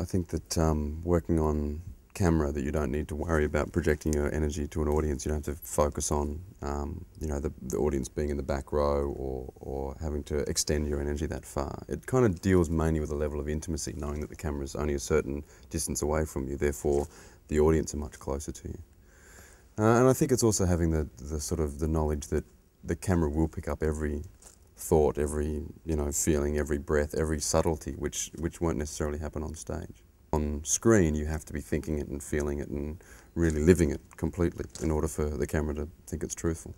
I think that um, working on camera that you don't need to worry about projecting your energy to an audience. You don't have to focus on, um, you know, the, the, audience being in the back row or, or having to extend your energy that far. It kind of deals mainly with a level of intimacy, knowing that the camera is only a certain distance away from you. Therefore, the audience are much closer to you. Uh, and I think it's also having the, the sort of the knowledge that the camera will pick up every thought, every you know feeling, every breath, every subtlety, which which won't necessarily happen on stage. On screen, you have to be thinking it and feeling it and really living it completely in order for the camera to think it's truthful.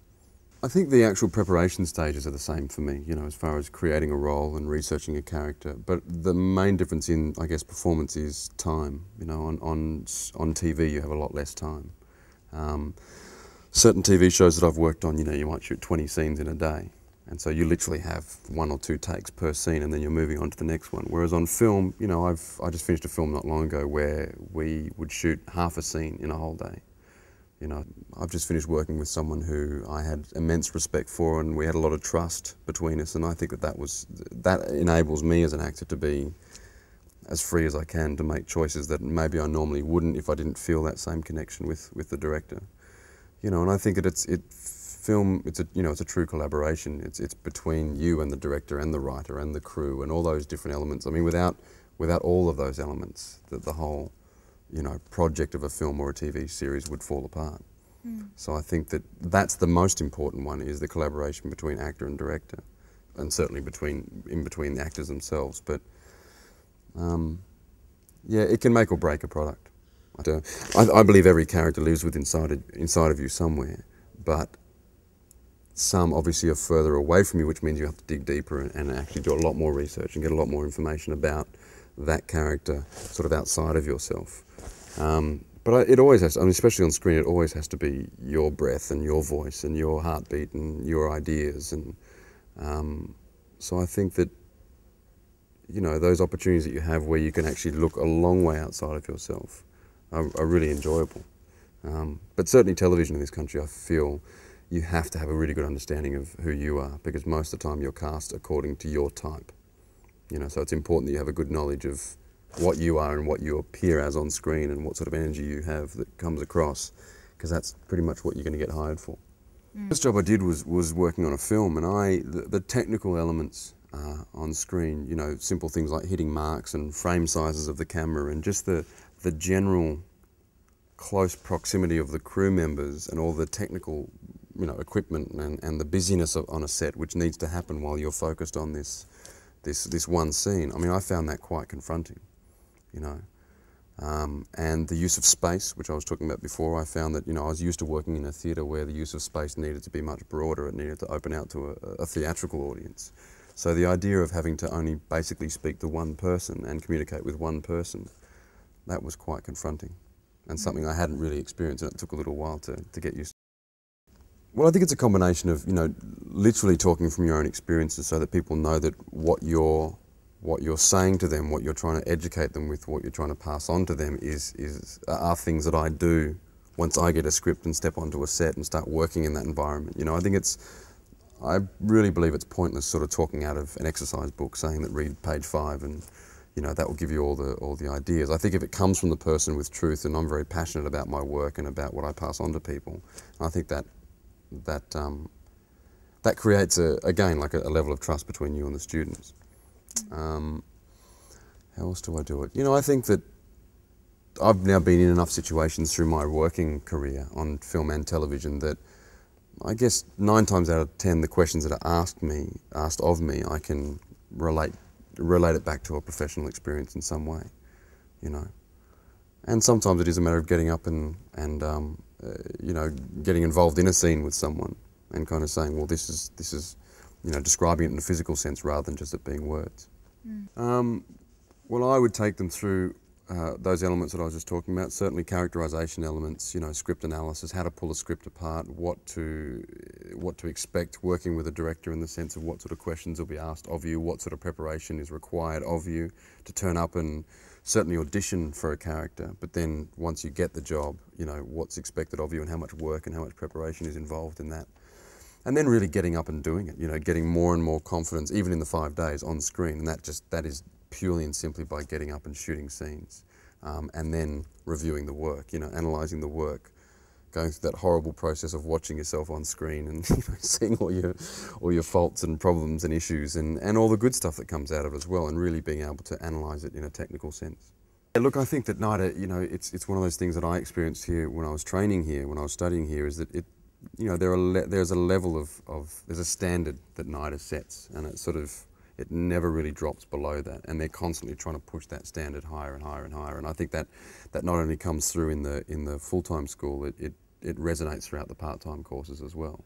I think the actual preparation stages are the same for me, you know, as far as creating a role and researching a character. But the main difference in, I guess, performance is time. You know, on, on, on TV you have a lot less time. Um, certain TV shows that I've worked on, you know, you might shoot 20 scenes in a day. And so you literally have one or two takes per scene and then you're moving on to the next one. Whereas on film, you know, I've, I just finished a film not long ago where we would shoot half a scene in a whole day. You know, I've just finished working with someone who I had immense respect for and we had a lot of trust between us and I think that that, was, that enables me as an actor to be as free as I can to make choices that maybe I normally wouldn't if I didn't feel that same connection with, with the director. You know, and I think that it's, it film, it's a, you know, it's a true collaboration. It's, it's between you and the director and the writer and the crew and all those different elements. I mean, without, without all of those elements, the, the whole, you know, project of a film or a TV series would fall apart. Mm. So I think that that's the most important one is the collaboration between actor and director, and certainly between in between the actors themselves. But um, yeah, it can make or break a product. I, I, believe every character lives with inside of, inside of you somewhere, but some obviously are further away from you, which means you have to dig deeper and, actually do a lot more research and get a lot more information about that character sort of outside of yourself. Um, but it always has, to, I mean, especially on screen, it always has to be your breath and your voice and your heartbeat and your ideas. And um, so I think that, you know, those opportunities that you have where you can actually look a long way outside of yourself are, are really enjoyable. Um, but certainly television in this country, I feel, you have to have a really good understanding of who you are because most of the time you're cast according to your type. You know, so it's important that you have a good knowledge of what you are and what you appear as on screen and what sort of energy you have that comes across because that's pretty much what you're going to get hired for. Mm. First job I did was, was working on a film and I, the, the technical elements uh, on screen, you know, simple things like hitting marks and frame sizes of the camera and just the, the general close proximity of the crew members and all the technical you know, equipment and, and the busyness of, on a set, which needs to happen while you're focused on this, this, this one scene. I mean, I found that quite confronting, you know. Um, and the use of space, which I was talking about before, I found that, you know, I was used to working in a theatre where the use of space needed to be much broader. It needed to open out to a, a theatrical audience. So the idea of having to only basically speak to one person and communicate with one person, that was quite confronting and something I hadn't really experienced and it took a little while to, to get used to. Well, I think it's a combination of you know literally talking from your own experiences, so that people know that what you're what you're saying to them, what you're trying to educate them with, what you're trying to pass on to them is is are things that I do once I get a script and step onto a set and start working in that environment. You know, I think it's I really believe it's pointless sort of talking out of an exercise book saying that read page five and you know that will give you all the all the ideas. I think if it comes from the person with truth, and I'm very passionate about my work and about what I pass on to people, I think that that um, that creates a, again like a, a, level of trust between you and the students. Um, how else do I do it? You know, I think that I've now been in enough situations through my working career on film and television that I guess nine times out of ten the questions that are asked me, asked of me, I can relate relate it back to a professional experience in some way, you know. And sometimes it is a matter of getting up and and um, uh, you know, getting involved in a scene with someone and kind of saying, well, this is, this is, you know, describing it in a physical sense rather than just it being words. Mm. Um, well, I would take them through uh, those elements that I was just talking about, certainly characterization elements, you know, script analysis, how to pull a script apart, what to, what to expect working with a director in the sense of what sort of questions will be asked of you, what sort of preparation is required of you to turn up and certainly audition for a character, but then once you get the job, you know, what's expected of you and how much work and how much preparation is involved in that. And then really getting up and doing it, you know, getting more and more confidence, even in the five days on screen. And that just, that is purely and simply by getting up and shooting scenes, um, and then reviewing the work. You know, analysing the work, going through that horrible process of watching yourself on screen and you know, seeing all your all your faults and problems and issues, and and all the good stuff that comes out of it as well, and really being able to analyse it in a technical sense. Yeah, look, I think that NIDA, you know, it's it's one of those things that I experienced here when I was training here, when I was studying here, is that it you know, there are there's a level of, of, there's a standard that NIDA sets, and it sort of, it never really drops below that, and they're constantly trying to push that standard higher and higher and higher. And I think that that not only comes through in the in the full time school, it, it it resonates throughout the part time courses as well,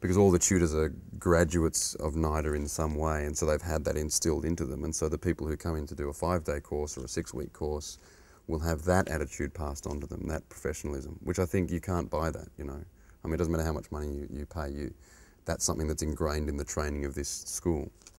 because all the tutors are graduates of NIDA in some way, and so they've had that instilled into them. And so the people who come in to do a five day course or a six week course will have that attitude passed on to them, that professionalism, which I think you can't buy that, you know. I mean, it doesn't matter how much money you, you pay, you, that's something that's ingrained in the training of this school.